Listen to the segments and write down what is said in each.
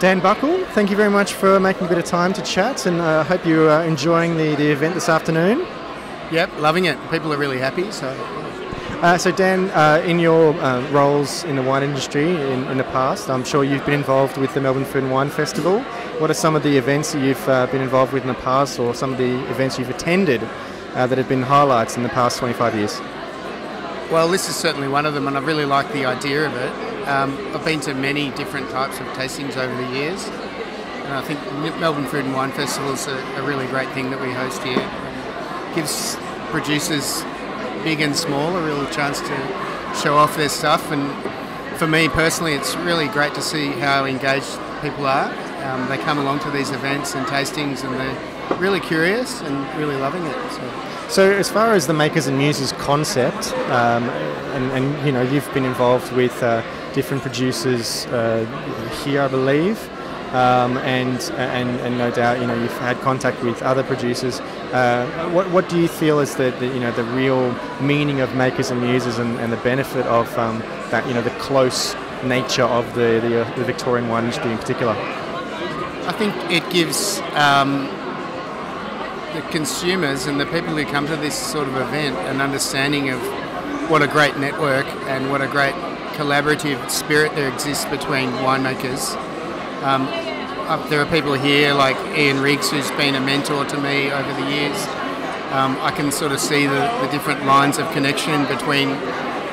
Dan Buckle, thank you very much for making a bit of time to chat, and I uh, hope you are enjoying the, the event this afternoon. Yep, loving it. People are really happy. So, uh, so Dan, uh, in your uh, roles in the wine industry in, in, the past, I'm sure you've been involved with the Melbourne Food and Wine Festival. What are some of the events that you've uh, been involved with in the past, or some of the events you've attended uh, that have been highlights in the past 25 years? Well, this is certainly one of them, and I really like the idea of it. Um, I've been to many different types of tastings over the years, and I think Melbourne Food and Wine Festival is a, a really great thing that we host here. It gives producers, big and small, a real chance to show off their stuff. And for me personally, it's really great to see how engaged people are. Um, they come along to these events and tastings, and they're really curious and really loving it. So. So, as far as the Makers and Muses concept, um, and, and, you know, you've been involved with uh, different producers uh, here, I believe. Um, and, and and no doubt, you know, you've had contact with other producers. Uh, what, what do you feel is the, the, you know the real meaning of makers and muses and, and the benefit of um, that you know the close nature of the, the, uh, the, Victorian wine industry in particular? I think it gives um, the consumers and the people who come to this sort of event an understanding of what a great network and what a great collaborative spirit there exists between winemakers. Um, uh, there are people here like Iain Riggs, who's been a mentor to me over the years. Um, I can sort of see the, the, different lines of connection between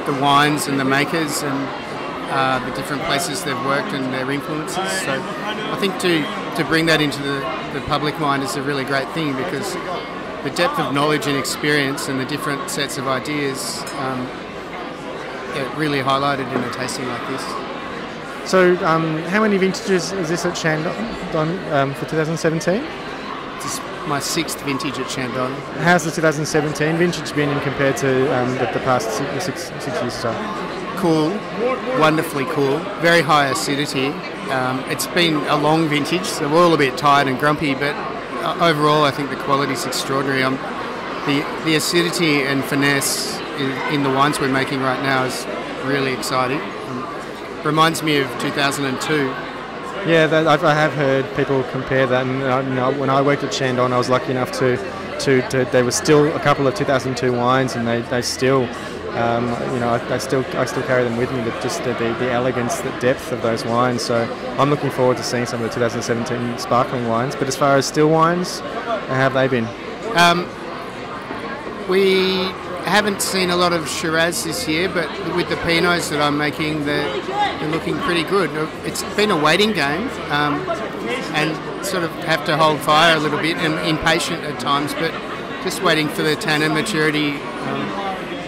the wines and the makers and uh, the different places they've worked and their influences. So I think to, to bring that into the, the public mind is a really great thing because the depth of knowledge and experience and the different sets of ideas um, really highlighted in a tasting like this. So, um, how many vintages is this at Chandon um, for 2017? It's my sixth vintage at Chandon. How's the 2017 vintage been in compared to um, the, the, past six, six, six years or so? Cool, wonderfully cool, very high acidity. Um, it's been a long vintage, so we're all a bit tired and grumpy, but uh, overall, I think the quality is extraordinary. Um, the, the acidity and finesse in the wines we're making right now is really exciting. Um, reminds me of 2002. Yeah, that, I have heard people compare that. And uh, you know, when I worked at Chandon, I was lucky enough to, to, to there were still a couple of 2002 wines, and they, they still, um, you know, I, I, still I still carry them with me. But just the, the, the, elegance, the depth of those wines. So I'm looking forward to seeing some of the 2017 sparkling wines. But as far as still wines, how have they been? Um, we haven't seen a lot of Shiraz this year, but with the Pinots that I'm making, they're, they're looking pretty good. It's been a waiting game, um, and sort of have to hold fire a little bit and impatient at times, but just waiting for the tannin maturity, um,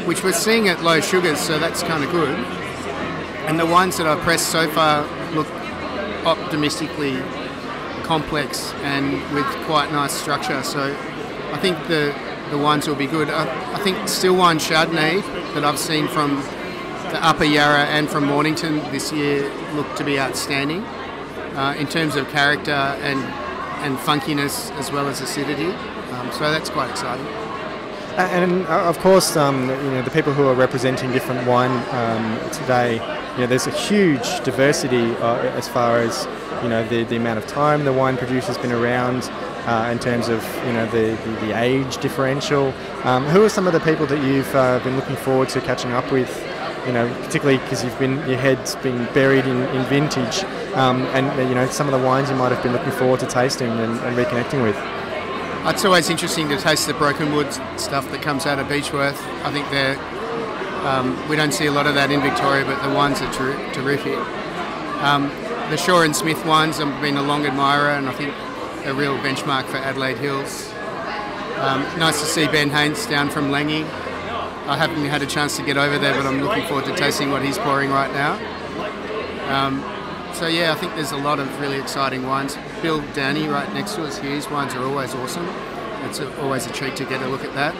which we're seeing at low sugars, so that's kind of good. And the wines that I've pressed so far look optimistically complex and with quite nice structure. So I think the the wines will be good. I, I think still wine Chardonnay that I've seen from the Upper Yarra and from Mornington this year look to be outstanding uh, in terms of character and and funkiness as well as acidity. Um, so that's quite exciting. And uh, of course, um, you know the people who are representing different wine um, today. You know, there's a huge diversity uh, as far as you know the, the amount of time the wine producer's been around, uh, in terms of you know the, the, the age differential. Um, who are some of the people that you've uh, been looking forward to catching up with? You know, particularly because you've been your head's been buried in, in vintage, um, and you know some of the wines you might have been looking forward to tasting and, and reconnecting with. It's always interesting to taste the Brokenwood stuff that comes out of Beechworth. I think they're um, we don't see a lot of that in Victoria, but the wines are ter- terrific. Um, the Shaw and Smith wines, I've been a long admirer, and I think a real benchmark for Adelaide Hills. Um, nice to see Ben Haines down from Langi. I haven't had a chance to get over there, but I'm looking forward to tasting what he's pouring right now. Um, so yeah, I think there's a lot of really exciting wines. Bill Downie right next to us here, his wines are always awesome. It's a, always a treat to get a look at that.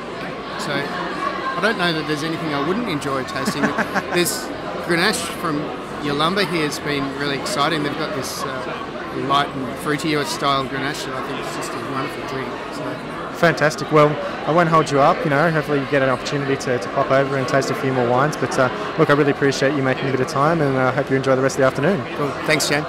So I don't know that there's anything I wouldn't enjoy tasting. this Grenache from Yalumba here has been really exciting. They've got this uh, light and fruity style Grenache that I think it's just a wonderful drink. So. Fantastic. Well, I won't hold you up. You know, hopefully you get an opportunity to, to pop over and taste a few more wines. But uh, look, I really appreciate you making a bit of time, and I uh, hope you enjoy the rest of the afternoon. Cool. Thanks, Jan.